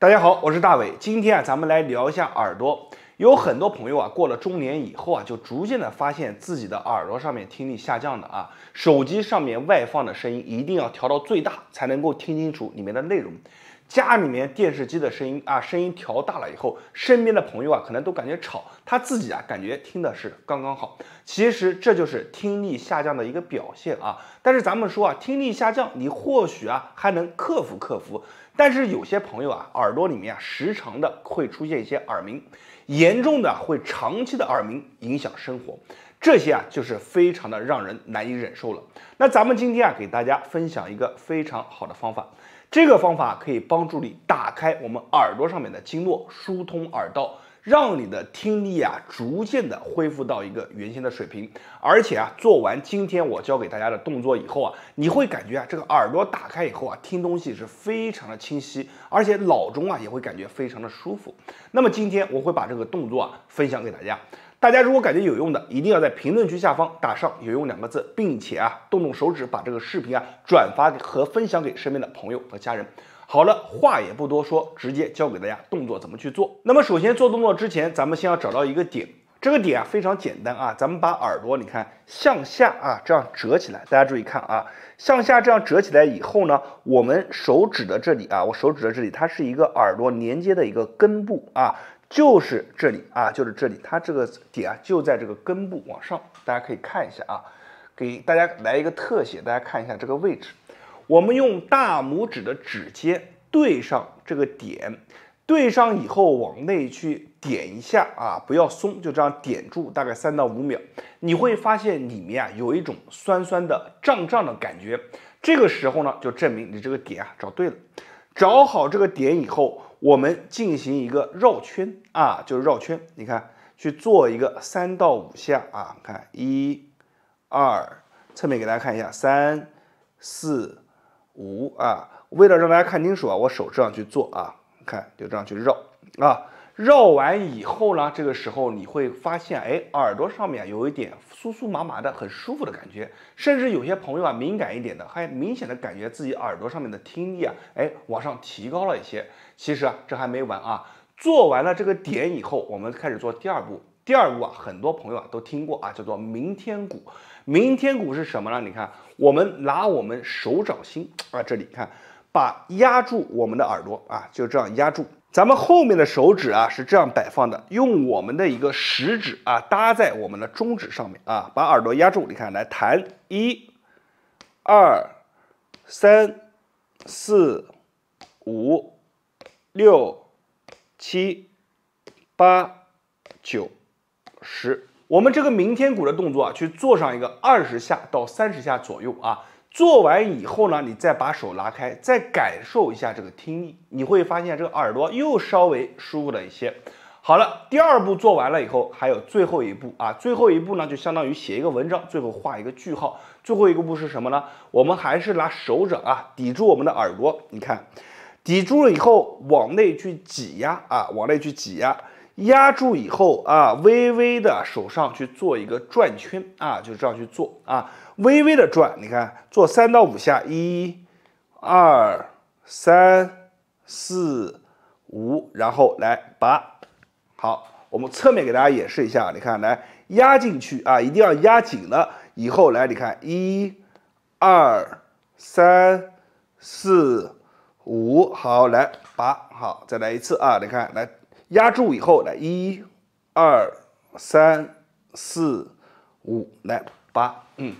大家好，我是大伟。今天啊，咱们来聊一下耳朵。有很多朋友啊，过了中年以后啊，就逐渐的发现自己的耳朵上面听力下降的啊。手机上面外放的声音一定要调到最大，才能够听清楚里面的内容。家里面电视机的声音啊，声音调大了以后，身边的朋友啊，可能都感觉吵，他自己啊，感觉听的是刚刚好。其实这就是听力下降的一个表现啊。但是咱们说啊，听力下降，你或许啊还能克服克服。但是有些朋友啊，耳朵里面啊，时常的会出现一些耳鸣，严重的会长期的耳鸣影响生活，这些啊就是非常的让人难以忍受了。那咱们今天啊，给大家分享一个非常好的方法。这个方法可以帮助你打开我们耳朵上面的经络，疏通耳道，让你的听力啊逐渐的恢复到一个原先的水平。而且啊，做完今天我教给大家的动作以后啊，你会感觉啊，这个耳朵打开以后啊，听东西是非常的清晰，而且脑中啊也会感觉非常的舒服。那么今天我会把这个动作啊分享给大家。大家如果感觉有用的，一定要在评论区下方打上“有用”两个字，并且啊，动动手指把这个视频啊转发和分享给身边的朋友和家人。好了，话也不多说，直接教给大家动作怎么去做。那么首先做动作之前，咱们先要找到一个点，这个点啊非常简单啊，咱们把耳朵你看向下啊这样折起来，大家注意看啊，向下这样折起来以后呢，我们手指的这里啊，我手指的这里，它是一个耳朵连接的一个根部啊。就是这里啊，就是这里，它这个点啊就在这个根部往上，大家可以看一下啊，给大家来一个特写，大家看一下这个位置，我们用大拇指的指尖对上这个点，对上以后往内去点一下啊，不要松，就这样点住，大概三到五秒，你会发现里面啊有一种酸酸的、胀胀的感觉，这个时候呢就证明你这个点啊找对了，找好这个点以后。我们进行一个绕圈啊，就是绕圈，你看去做一个三到五下啊，看一、二，侧面给大家看一下，三、四、五啊。为了让大家看清楚啊，我手这样去做啊，看就这样去绕啊。绕完以后呢，这个时候你会发现，哎，耳朵上面有一点酥酥麻麻的，很舒服的感觉。甚至有些朋友啊，敏感一点的，还明显的感觉自己耳朵上面的听力啊，哎，往上提高了一些。其实啊，这还没完啊。做完了这个点以后，我们开始做第二步。第二步啊，很多朋友啊都听过啊，叫做鸣天鼓。鸣天鼓是什么呢？你看，我们拿我们手掌心啊，这里看，把压住我们的耳朵啊，就这样压住。咱们后面的手指啊是这样摆放的，用我们的一个食指啊搭在我们的中指上面啊，把耳朵压住。你看，来弹一、二、三、四、五、六、七、八、九、十。我们这个鸣天鼓的动作啊，去做上一个二十下到三十下左右啊。做完以后呢，你再把手拿开，再感受一下这个听力，你会发现这个耳朵又稍微舒服了一些。好了，第二步做完了以后，还有最后一步啊，最后一步呢就相当于写一个文章，最后画一个句号。最后一个步是什么呢？我们还是拿手掌啊抵住我们的耳朵，你看，抵住了以后往内去挤压啊，往内去挤压，压住以后啊，微微的手上去做一个转圈啊，就这样去做啊。微微的转，你看做三到五下，一、二、三、四、五，然后来拔。好，我们侧面给大家演示一下，你看，来压进去啊，一定要压紧了。以后来，你看一、二、三、四、五，好，来拔，好，再来一次啊，你看，来压住以后，来一、二、三、四、五，来八，嗯。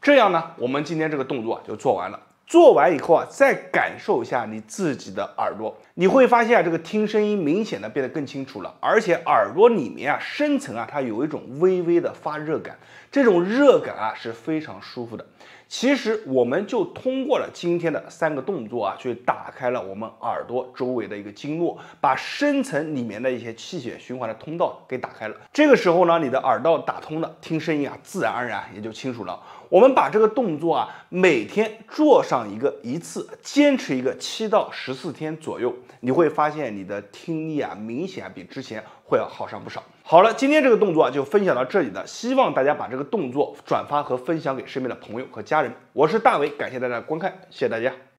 这样呢，我们今天这个动作就做完了。做完以后啊，再感受一下你自己的耳朵，你会发现啊，这个听声音明显的变得更清楚了，而且耳朵里面啊，深层啊，它有一种微微的发热感，这种热感啊是非常舒服的。其实我们就通过了今天的三个动作啊，去打开了我们耳朵周围的一个经络，把深层里面的一些气血循环的通道给打开了。这个时候呢，你的耳道打通了，听声音啊，自然而然也就清楚了。我们把这个动作啊，每天做上一个一次，坚持一个七到十四天左右，你会发现你的听力啊，明显比之前会要好上不少。好了，今天这个动作啊，就分享到这里了，希望大家把这个动作转发和分享给身边的朋友和家人。我是大伟，感谢大家的观看，谢谢大家。